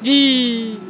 Yeah.